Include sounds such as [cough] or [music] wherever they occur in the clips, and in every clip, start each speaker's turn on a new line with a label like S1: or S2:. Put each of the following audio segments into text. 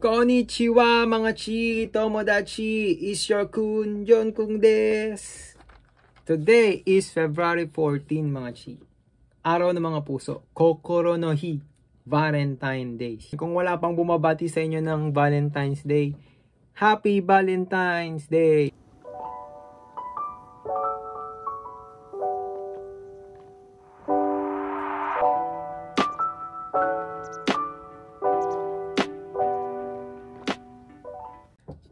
S1: Konnichiwa mga chi, Tomodachi, is your kun, John Kung des. Today is February 14 mga chi. Araw ng mga puso, Kokoro no Hi, Valentine Day. Kung wala pang bumabati sa inyo ng Valentine's Day, Happy Valentine's Day!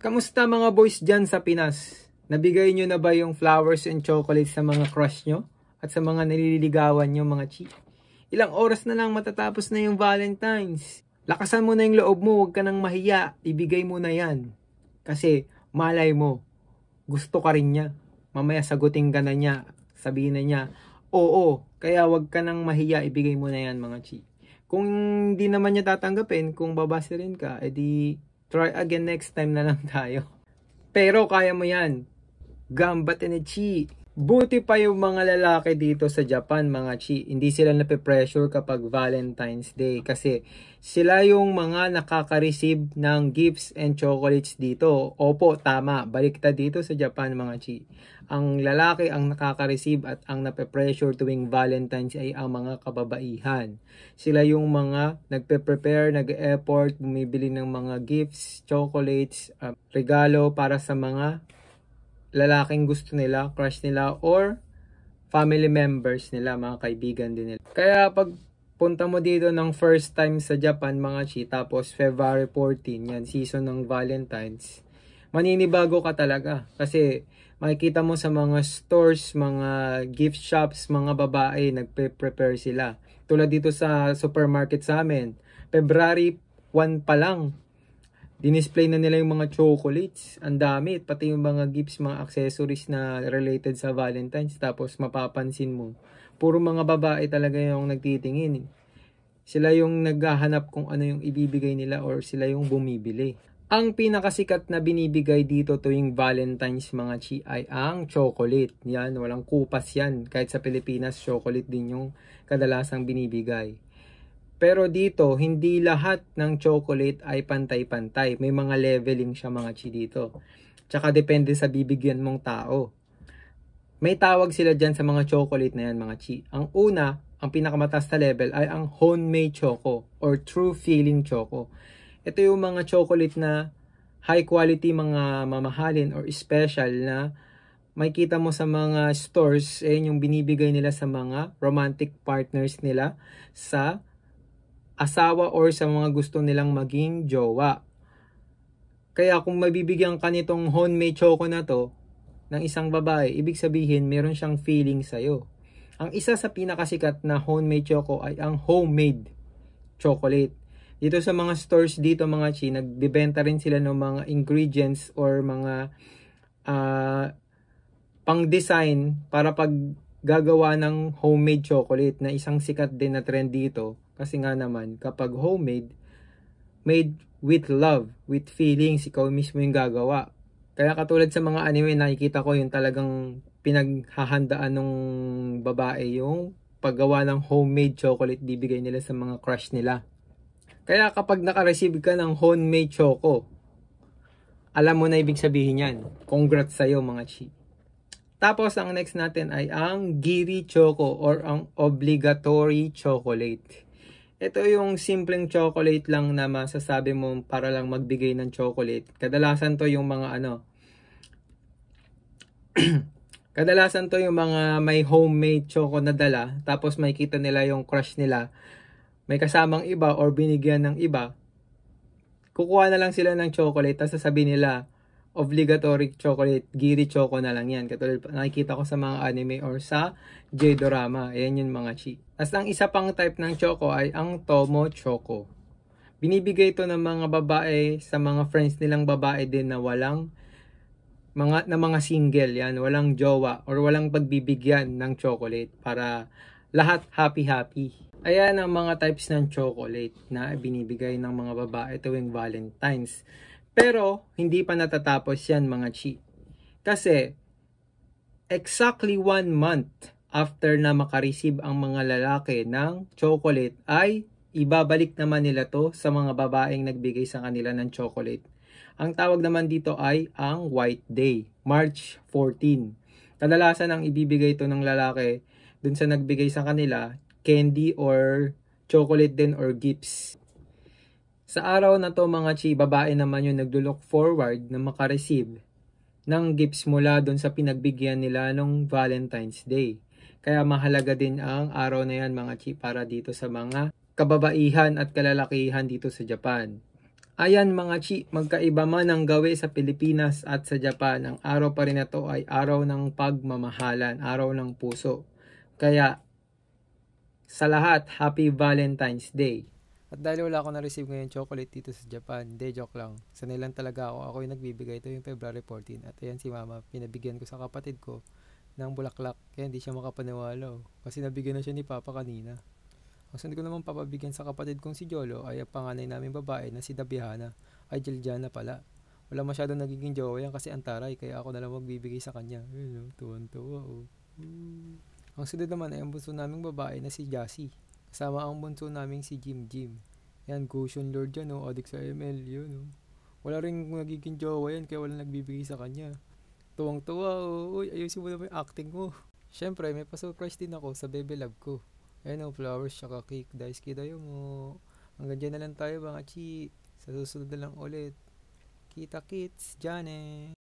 S1: Kamusta mga boys dyan sa Pinas? Nabigay nyo na ba yung flowers and chocolates sa mga crush nyo? At sa mga nililigawan nyo mga chi? Ilang oras na lang matatapos na yung Valentine's. Lakasan mo na yung loob mo, huwag ka nang mahiya. Ibigay mo na yan. Kasi malay mo, gusto ka rin niya. Mamaya sagutin ka na niya. Sabihin na niya, oo, kaya huwag ka nang mahiya, ibigay mo na yan mga chi. Kung hindi naman niya tatanggapin, kung babase rin ka, edi Try again next time na lang tayo. Pero kaya mo yan. Gamba chi. Buti pa yung mga lalaki dito sa Japan, mga chi. Hindi sila nape-pressure kapag Valentine's Day. Kasi sila yung mga nakaka-receive ng gifts and chocolates dito. Opo, tama. Baliktad dito sa Japan, mga chi ang lalaki ang nakaka-receive at ang nape-pressure tuwing Valentine's ay ang mga kababaihan. Sila yung mga nagpe-prepare, nag-effort, bumibili ng mga gifts, chocolates, uh, regalo para sa mga lalaking gusto nila, crush nila, or family members nila, mga kaibigan din nila. Kaya pag punta mo dito ng first time sa Japan, mga chi, tapos February 14, yan, season ng Valentine's, maninibago ka talaga. Kasi makikita mo sa mga stores, mga gift shops, mga babae, nagpe-prepare sila. Tulad dito sa supermarket sa amin, February 1 pa lang, dinisplay na nila yung mga chocolates. Ang dami, pati yung mga gifts, mga accessories na related sa Valentine's. Tapos mapapansin mo, puro mga babae talaga yung nagtitingin. Sila yung naghahanap kung ano yung ibibigay nila or sila yung bumibili. Ang pinakasikat na binibigay dito tuwing Valentine's mga chi ay ang chocolate. Yan, walang kupas yan. Kahit sa Pilipinas, chocolate din yung kadalasang binibigay. Pero dito, hindi lahat ng chocolate ay pantay-pantay. May mga leveling siya mga chi dito. Tsaka depende sa bibigyan mong tao. May tawag sila dyan sa mga chocolate na yan mga chi. Ang una, ang pinakamataas na level ay ang homemade choco or true feeling choco. Ito yung mga chocolate na high quality mga mamahalin or special na makikita mo sa mga stores eh yung binibigay nila sa mga romantic partners nila sa asawa or sa mga gusto nilang maging jowa. Kaya kung mabibigyan ka nitong homemade choco na to ng isang babae, ibig sabihin meron siyang feeling sa'yo. Ang isa sa pinakasikat na homemade choco ay ang homemade chocolate. Dito sa mga stores dito mga chi, nagbebenta rin sila ng mga ingredients or mga uh, pang-design para pag gagawa ng homemade chocolate na isang sikat din na trend dito. Kasi nga naman, kapag homemade, made with love, with feelings, ikaw mismo yung gagawa. Kaya katulad sa mga anime, nakikita ko yung talagang pinaghahandaan ng babae yung paggawa ng homemade chocolate bibigay nila sa mga crush nila. Kaya kapag naka-receive ka ng homemade choco, alam mo na ibig sabihin yan. Congrats sa'yo mga chi. Tapos ang next natin ay ang Giri Choco or ang obligatory chocolate. Ito yung simpleng chocolate lang na masasabi mo para lang magbigay ng chocolate. Kadalasan to yung mga ano, [clears throat] kadalasan to yung mga may homemade choco na dala, tapos makikita nila yung crush nila may kasamang iba or binigyan ng iba, kukuha na lang sila ng chocolate tapos sasabihin nila, obligatory chocolate, giri choco na lang yan. Katulad nakikita ko sa mga anime or sa J-drama. Ayan yung mga chi. Tapos ang isa pang type ng choco ay ang Tomo Choco. Binibigay ito ng mga babae sa mga friends nilang babae din na walang mga na mga single yan, walang jowa or walang pagbibigyan ng chocolate para lahat happy happy. Ayan ang mga types ng chocolate na binibigay ng mga babae tuwing Valentine's. Pero, hindi pa natatapos yan mga chi. Kasi, exactly one month after na makareceive ang mga lalaki ng chocolate ay ibabalik naman nila to sa mga babaeng nagbigay sa kanila ng chocolate. Ang tawag naman dito ay ang White Day, March 14. Kadalasan ang ibibigay ito ng lalaki dun sa nagbigay sa kanila, candy or chocolate din or gifts. Sa araw na to mga chi, babae naman yung naglo-look forward na makareceive ng gifts mula dun sa pinagbigyan nila nung Valentine's Day. Kaya mahalaga din ang araw na yan mga chi para dito sa mga kababaihan at kalalakihan dito sa Japan. Ayan mga chi, magkaiba man ang gawi sa Pilipinas at sa Japan, ang araw pa rin na to ay araw ng pagmamahalan, araw ng puso. Kaya, sa lahat, Happy Valentine's Day. At dahil wala ako na-receive ngayon chocolate dito sa Japan, hindi, joke lang. Sanay lang talaga ako. Ako yung nagbibigay ito yung February 14. At ayan si mama, pinabigyan ko sa kapatid ko ng bulaklak. Kaya hindi siya makapaniwala. oh. Kasi nabigyan na siya ni Papa kanina. Ang sunod ko naman papabigyan sa kapatid kong si Jolo ay ang panganay namin babae na si Dabiana ay Jiljana pala. Wala masyadong nagiging jowa yan kasi antaray kaya ako na lang magbibigay sa kanya. Ayun, oh, tuwan-tuwa. Oh. Ang sunod naman ay ang bunso naming babae na si Jassy. Kasama ang bunso naming si Jim Jim. Yan, Cushion Lord yan, oh, adik sa ML, yun. Oh. Wala rin nagiging jowa yan kaya wala nagbibigay sa kanya. Tuwang-tuwa, oh. Uy, ayusin mo naman yung acting mo. Siyempre, may pa-surprise din ako sa baby love ko. Ayan o, flowers tsaka cake. Daisuke dayo mo. Hanggang dyan na lang tayo mga chi. Sa susunod na lang ulit. Kita kits, dyan.